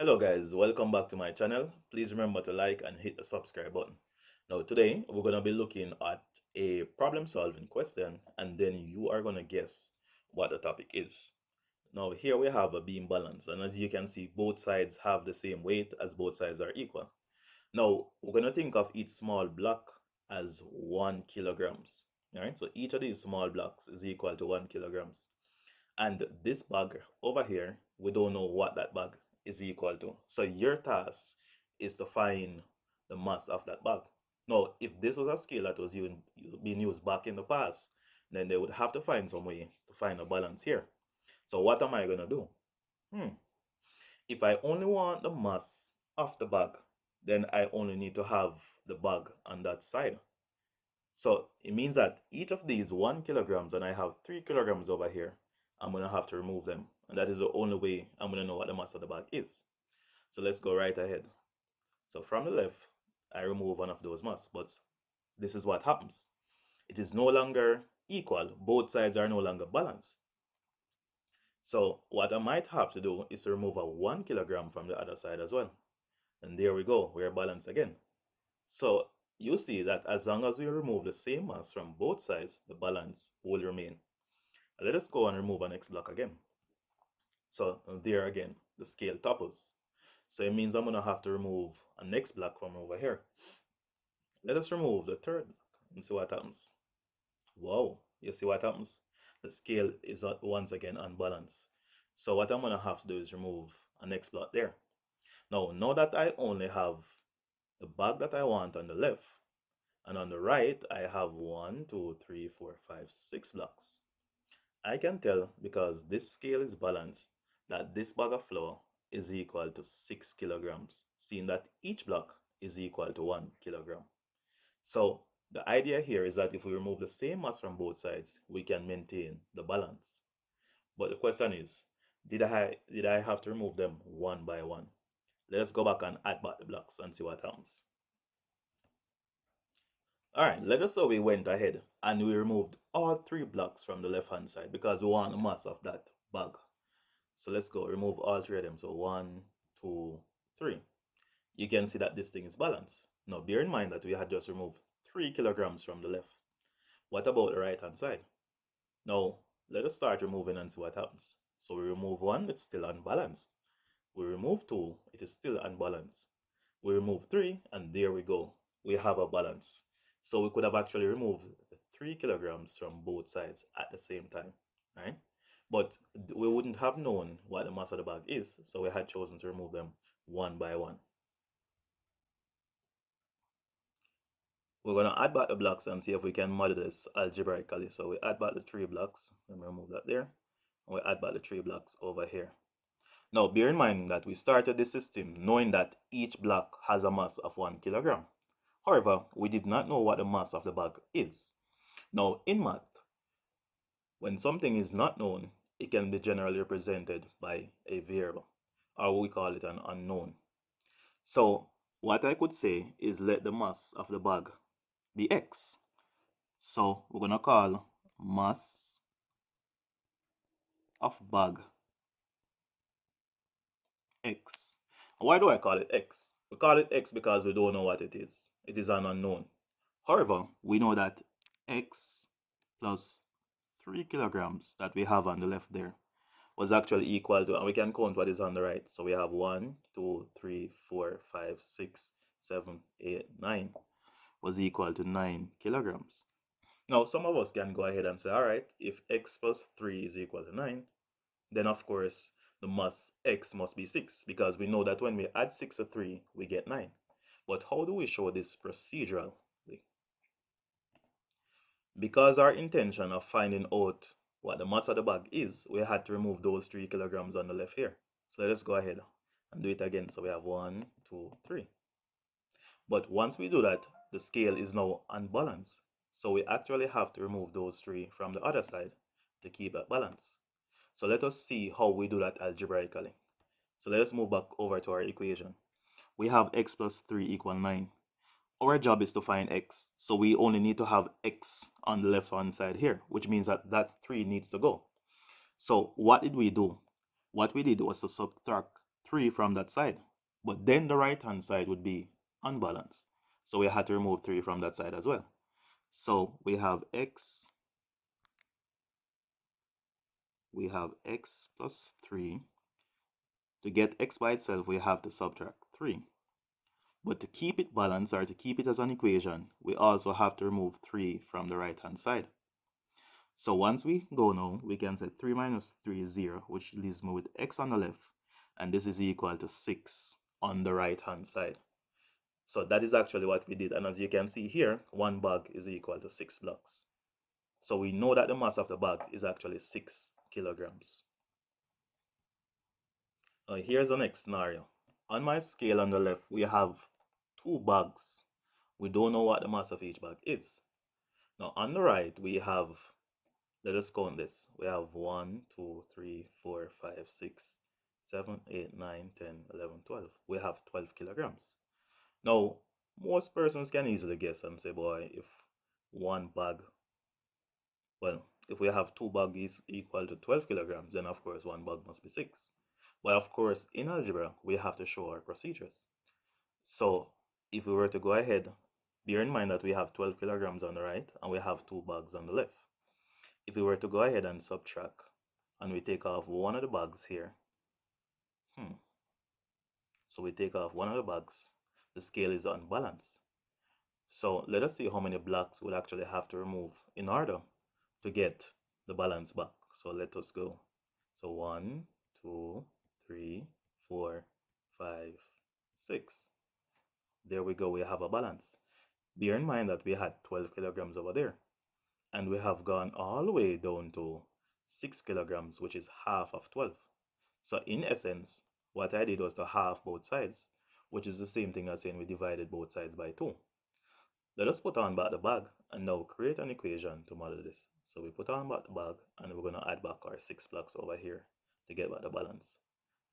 Hello guys, welcome back to my channel. Please remember to like and hit the subscribe button. Now today we're going to be looking at a problem solving question and then you are going to guess what the topic is. Now here we have a beam balance and as you can see both sides have the same weight as both sides are equal. Now we're going to think of each small block as one kilograms. Alright, so each of these small blocks is equal to one kilograms. And this bag over here, we don't know what that bag is equal to. So your task is to find the mass of that bag. Now, if this was a scale that was even being used back in the past, then they would have to find some way to find a balance here. So what am I going to do? Hmm. If I only want the mass of the bag, then I only need to have the bag on that side. So it means that each of these one kilograms and I have three kilograms over here, I'm going to have to remove them. And that is the only way I'm going to know what the mass of the bag is. So let's go right ahead. So from the left, I remove one of those mass, but this is what happens. It is no longer equal. Both sides are no longer balanced. So what I might have to do is to remove a one kilogram from the other side as well. And there we go, we're balanced again. So you see that as long as we remove the same mass from both sides, the balance will remain. Let us go and remove an X block again. So uh, there again, the scale topples. So it means I'm going to have to remove a next block from over here. Let us remove the third block and see what happens. Wow, you see what happens? The scale is once again unbalanced. So what I'm going to have to do is remove a next block there. Now, now that I only have the bag that I want on the left, and on the right, I have one, two, three, four, five, six blocks. I can tell because this scale is balanced that this bag of flour is equal to 6 kilograms, seeing that each block is equal to 1 kilogram. So the idea here is that if we remove the same mass from both sides, we can maintain the balance. But the question is, did I, did I have to remove them one by one? Let us go back and add back the blocks and see what happens. All right, let us say we went ahead and we removed all three blocks from the left hand side because we want the mass of that bag. So let's go remove all three of them. So one, two, three. You can see that this thing is balanced. Now bear in mind that we had just removed three kilograms from the left. What about the right hand side? Now let us start removing and see what happens. So we remove one, it's still unbalanced. We remove two, it is still unbalanced. We remove three, and there we go. We have a balance. So we could have actually removed three kilograms from both sides at the same time, right? But we wouldn't have known what the mass of the bag is, so we had chosen to remove them one by one. We're going to add back the blocks and see if we can model this algebraically. So we add back the three blocks, let me remove that there, and we add back the three blocks over here. Now bear in mind that we started this system knowing that each block has a mass of one kilogram. However, we did not know what the mass of the bag is. Now, in math, when something is not known, it can be generally represented by a variable, or we call it an unknown. So, what I could say is let the mass of the bag be x. So, we're going to call mass of bag x. Why do I call it x? We call it x because we don't know what it is. It is an unknown. However, we know that x plus 3 kilograms that we have on the left there was actually equal to, and we can count what is on the right. So we have 1, 2, 3, 4, 5, 6, 7, 8, 9 was equal to 9 kilograms. Now, some of us can go ahead and say, all right, if x plus 3 is equal to 9, then of course the mass x must be 6 because we know that when we add 6 to 3 we get 9 but how do we show this procedurally because our intention of finding out what the mass of the bag is we had to remove those 3 kilograms on the left here so let's go ahead and do it again so we have one, two, three. but once we do that the scale is now unbalanced so we actually have to remove those three from the other side to keep that balance so let us see how we do that algebraically. So let us move back over to our equation. We have x plus 3 equal 9. Our job is to find x. So we only need to have x on the left hand side here, which means that that 3 needs to go. So what did we do? What we did was to subtract 3 from that side. But then the right hand side would be unbalanced. So we had to remove 3 from that side as well. So we have x, we have x plus 3. To get x by itself, we have to subtract 3. But to keep it balanced or to keep it as an equation, we also have to remove 3 from the right hand side. So once we go now, we can say 3 minus 3 is 0, which leaves me with x on the left, and this is equal to 6 on the right hand side. So that is actually what we did. And as you can see here, one bag is equal to six blocks. So we know that the mass of the bag is actually six kilograms. Now here's the next scenario. On my scale on the left, we have two bags. We don't know what the mass of each bag is. Now on the right, we have, let us count this. We have 1, 2, 3, 4, 5, 6, 7, 8, 9, 10, 11, 12. We have 12 kilograms. Now, most persons can easily guess and say, boy, if one bag, well, if we have two bags equal to 12 kilograms, then of course one bag must be 6. But of course, in algebra, we have to show our procedures. So if we were to go ahead, bear in mind that we have 12 kilograms on the right and we have two bags on the left. If we were to go ahead and subtract and we take off one of the bags here, hmm, so we take off one of the bags the scale is unbalanced. So let us see how many blocks we'll actually have to remove in order to get the balance back. So let us go. So one, two, three, four, five, six. There we go, we have a balance. Bear in mind that we had 12 kilograms over there. And we have gone all the way down to 6 kilograms, which is half of 12. So in essence, what I did was to half both sides which is the same thing as saying we divided both sides by 2. Let us put on back the bag and now create an equation to model this. So we put on back the bag and we're going to add back our 6 blocks over here to get back the balance.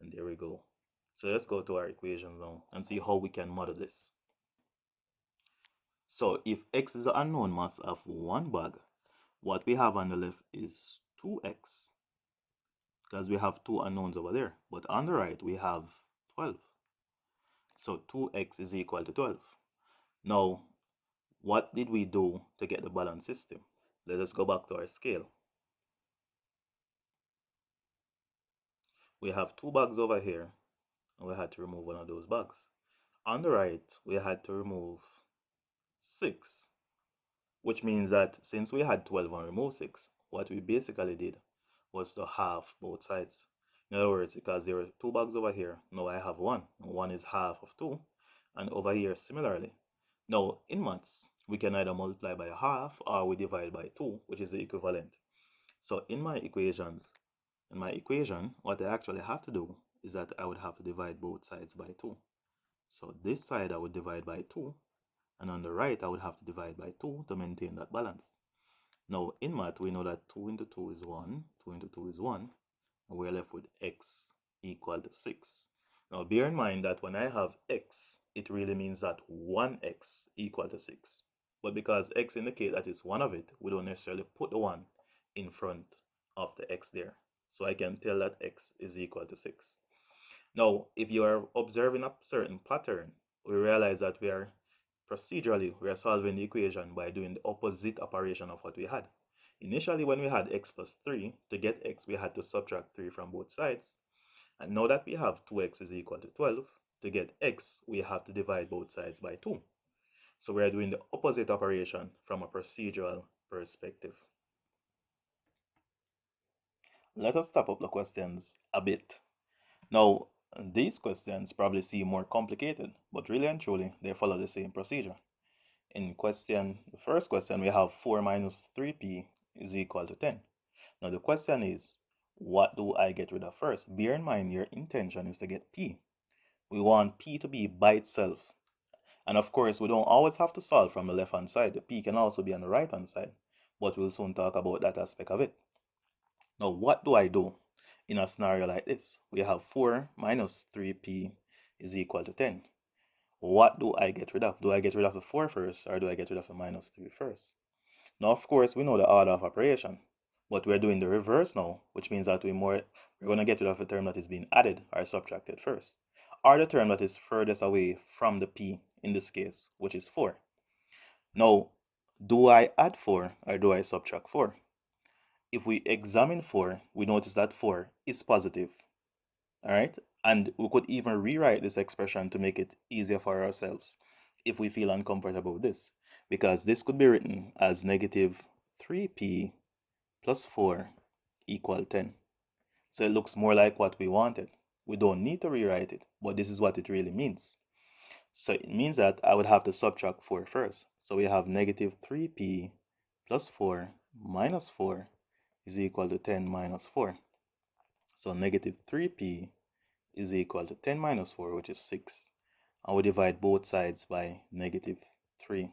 And there we go. So let's go to our equation now and see how we can model this. So if x is the unknown mass of one bag, what we have on the left is 2x because we have two unknowns over there. But on the right, we have 12. So 2x is equal to 12. Now, what did we do to get the balance system? Let us go back to our scale. We have two bags over here, and we had to remove one of those bags. On the right, we had to remove 6, which means that since we had 12 and remove 6, what we basically did was to half both sides. In other words, because there are two bags over here, now I have one. One is half of two. And over here, similarly. Now, in maths, we can either multiply by a half or we divide by two, which is the equivalent. So in my equations, in my equation, what I actually have to do is that I would have to divide both sides by 2. So this side I would divide by 2, and on the right I would have to divide by 2 to maintain that balance. Now in math we know that 2 into 2 is 1, 2 into 2 is 1, and we're left with x equal to 6. Now bear in mind that when I have x, it really means that 1x equal to 6. But because x indicates that it's one of it, we don't necessarily put the 1 in front of the x there. So I can tell that x is equal to 6. Now, if you are observing a certain pattern, we realize that we are procedurally, we are solving the equation by doing the opposite operation of what we had. Initially, when we had x plus 3, to get x, we had to subtract 3 from both sides. And now that we have 2x is equal to 12, to get x, we have to divide both sides by 2. So we are doing the opposite operation from a procedural perspective. Let us step up the questions a bit. Now, these questions probably seem more complicated, but really and truly, they follow the same procedure. In question, the first question, we have 4 minus 3p is equal to 10. Now the question is, what do I get rid of first? Bear in mind your intention is to get P. We want P to be by itself. And of course, we don't always have to solve from the left-hand side. The P can also be on the right-hand side, but we'll soon talk about that aspect of it. Now, what do I do in a scenario like this? We have 4 minus 3P is equal to 10. What do I get rid of? Do I get rid of the 4 first, or do I get rid of the minus 3 first? Now, of course, we know the order of operation, but we're doing the reverse now, which means that we more we're going to get rid of the term that is being added or subtracted first, or the term that is furthest away from the p in this case, which is 4. Now, do I add 4 or do I subtract 4? If we examine 4, we notice that 4 is positive. All right, and we could even rewrite this expression to make it easier for ourselves if we feel uncomfortable with this, because this could be written as negative 3p plus 4 equal 10. So it looks more like what we wanted. We don't need to rewrite it, but this is what it really means. So it means that I would have to subtract 4 first. So we have negative 3p plus 4 minus 4 is equal to 10 minus 4. So negative 3p is equal to 10 minus 4, which is 6. And we divide both sides by negative 3.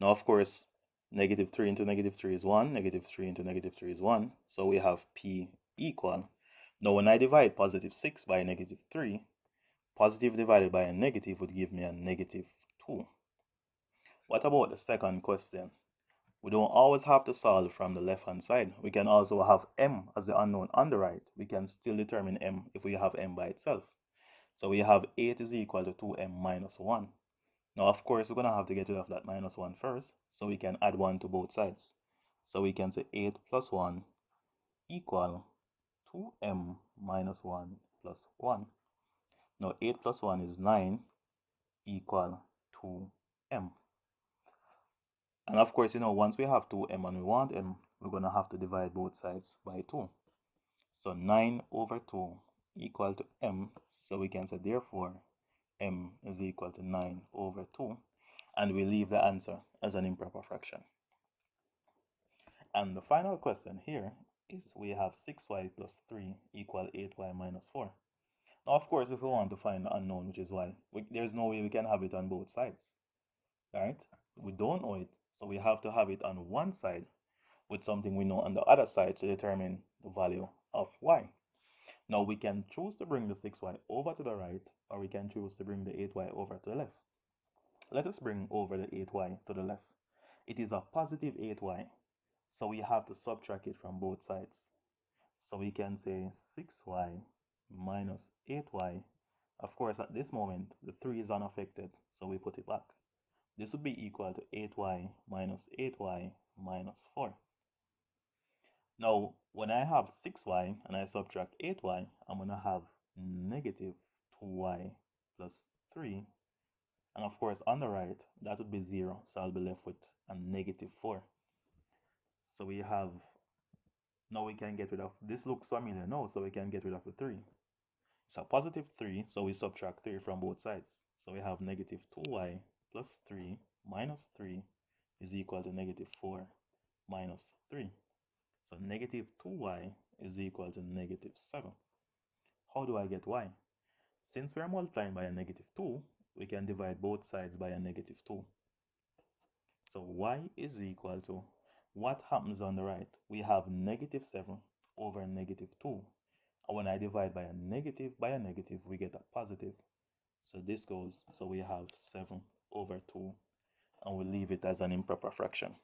Now, of course, negative 3 into negative 3 is 1, negative 3 into negative 3 is 1. So we have p equal. Now, when I divide positive 6 by negative 3, positive divided by a negative would give me a negative 2. What about the second question? We don't always have to solve from the left hand side. We can also have m as the unknown on the right. We can still determine m if we have m by itself. So we have 8 is equal to 2m minus 1. Now, of course, we're going to have to get rid of that minus 1 first, so we can add 1 to both sides. So we can say 8 plus 1 equal 2m minus 1 plus 1. Now, 8 plus 1 is 9 equal 2m. And of course, you know, once we have 2m and we want m, we're going to have to divide both sides by 2. So 9 over 2 equal to m. So we can say, therefore, m is equal to 9 over 2. And we leave the answer as an improper fraction. And the final question here is we have 6y plus 3 equal 8y minus 4. Now, of course, if we want to find the unknown, which is y, we, there's no way we can have it on both sides. Right? We don't know it, so we have to have it on one side with something we know on the other side to determine the value of y. Now we can choose to bring the 6y over to the right or we can choose to bring the 8y over to the left. Let us bring over the 8y to the left. It is a positive 8y, so we have to subtract it from both sides. So we can say 6y minus 8y. Of course, at this moment, the 3 is unaffected, so we put it back. This would be equal to 8y minus 8y minus 4. Now, when I have 6y and I subtract 8y, I'm going to have negative 2y plus 3. And of course, on the right, that would be 0. So I'll be left with a negative 4. So we have, now we can get rid of, this looks familiar now, so we can get rid of the 3. It's a positive 3, so we subtract 3 from both sides. So we have negative 2y plus 3 minus 3 is equal to negative 4 minus 3. So negative 2y is equal to negative 7. How do I get y? Since we are multiplying by a negative 2, we can divide both sides by a negative 2. So y is equal to, what happens on the right? We have negative 7 over negative 2. And when I divide by a negative by a negative, we get a positive. So this goes, so we have 7 over 2 and we'll leave it as an improper fraction.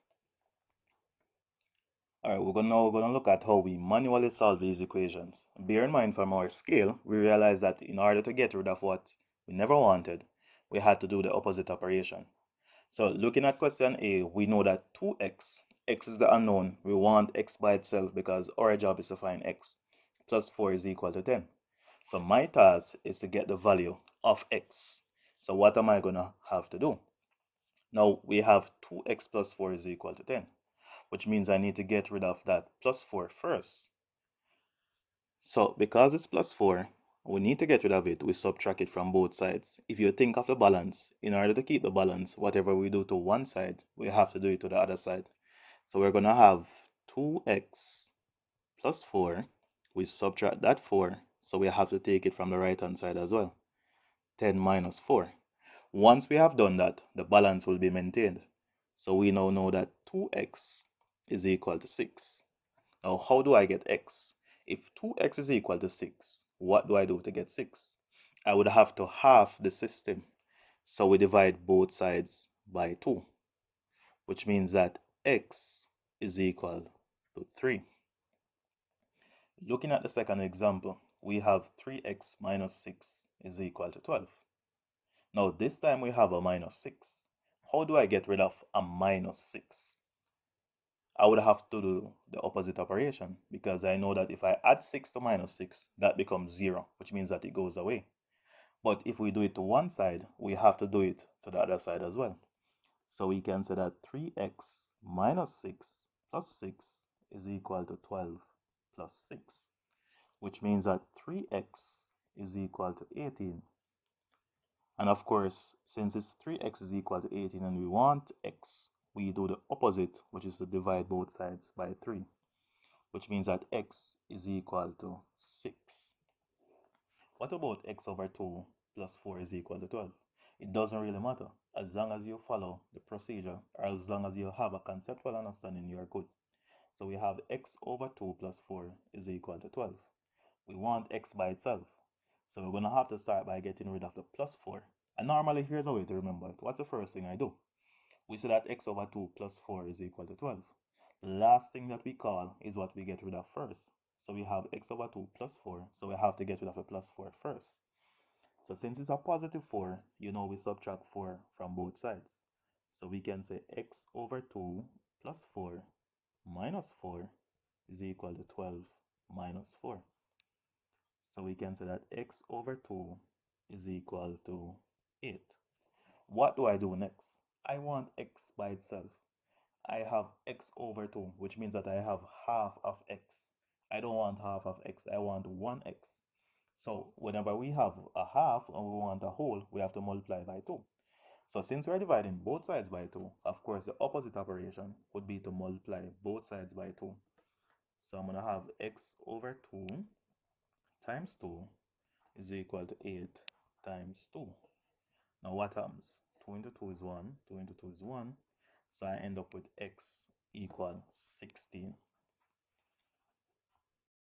Alright, we're gonna, now going to look at how we manually solve these equations. Bear in mind from our scale, we realize that in order to get rid of what we never wanted, we had to do the opposite operation. So looking at question A, we know that 2x, x is the unknown, we want x by itself because our job is to find x, plus 4 is equal to 10. So my task is to get the value of x. So what am I going to have to do? Now we have 2x plus 4 is equal to 10, which means I need to get rid of that plus 4 first. So because it's plus 4, we need to get rid of it. We subtract it from both sides. If you think of the balance, in order to keep the balance, whatever we do to one side, we have to do it to the other side. So we're going to have 2x plus 4. We subtract that 4, so we have to take it from the right hand side as well. 10 minus 4. Once we have done that, the balance will be maintained. So we now know that 2x is equal to 6. Now, how do I get x? If 2x is equal to 6, what do I do to get 6? I would have to half the system. So we divide both sides by 2, which means that x is equal to 3. Looking at the second example, we have 3x minus 6 is equal to 12. Now this time we have a minus 6. How do I get rid of a minus 6? I would have to do the opposite operation because I know that if I add 6 to minus 6, that becomes 0, which means that it goes away. But if we do it to one side, we have to do it to the other side as well. So we can say that 3x minus 6 plus 6 is equal to 12 plus 6, which means that 3x is equal to 18. And of course, since it's 3x is equal to 18 and we want x, we do the opposite, which is to divide both sides by 3, which means that x is equal to 6. What about x over 2 plus 4 is equal to 12? It doesn't really matter. As long as you follow the procedure, or as long as you have a conceptual understanding, you are good. So we have x over 2 plus 4 is equal to 12. We want x by itself. So we're going to have to start by getting rid of the plus 4. And normally, here's a way to remember it. What's the first thing I do? We say that x over 2 plus 4 is equal to 12. The last thing that we call is what we get rid of first. So we have x over 2 plus 4. So we have to get rid of the plus 4 first. So since it's a positive 4, you know we subtract 4 from both sides. So we can say x over 2 plus 4 minus 4 is equal to 12 minus 4. So we can say that x over 2 is equal to 8. What do I do next? I want x by itself. I have x over 2, which means that I have half of x. I don't want half of x, I want 1x. So whenever we have a half and we want a whole, we have to multiply by 2. So since we're dividing both sides by 2, of course the opposite operation would be to multiply both sides by 2. So I'm going to have x over 2 times 2 is equal to 8 times 2. Now what happens? 2 into 2 is 1, 2 into 2 is 1. So I end up with x equal 16.